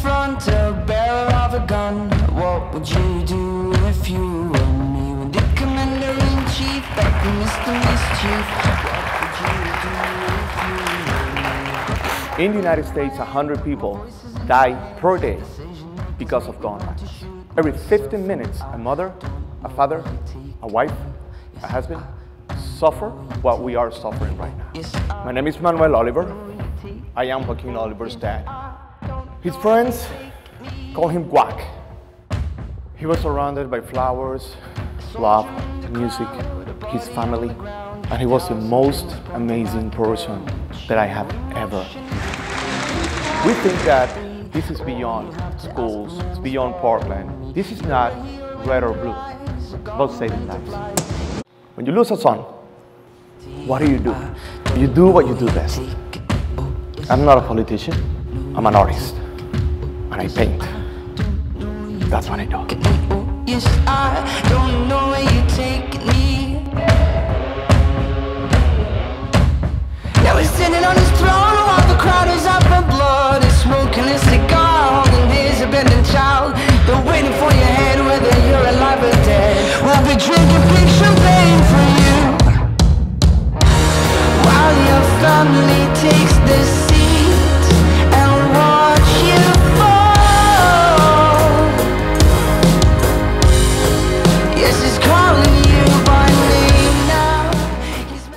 front of a barrel of a gun. What would you do if you were me? When the commander in chief back to Mr. Mischief. What would you do if you were me? In the United States, 100 people die per day because of gun violence. Every 15 minutes, a mother, a father, a wife, a husband suffer what we are suffering right now. My name is Manuel Oliver. I am Joaquin Oliver's dad. His friends call him Guac. He was surrounded by flowers, love, music, his family, and he was the most amazing person that I have ever we think that this is beyond schools, it's beyond Parkland. This is not red or blue, about saving lives. When you lose a son, what do you do? You do what you do best. I'm not a politician. I'm an artist. And I paint. That's what I do. Yes, I don't know where you take me. Now he's sitting on his throne while the crowd is up in blood. He's smoking a cigar, holding his abandoned child. They're waiting for your head, whether you're alive or dead. We'll be drinking pink champagne for you. While your family takes this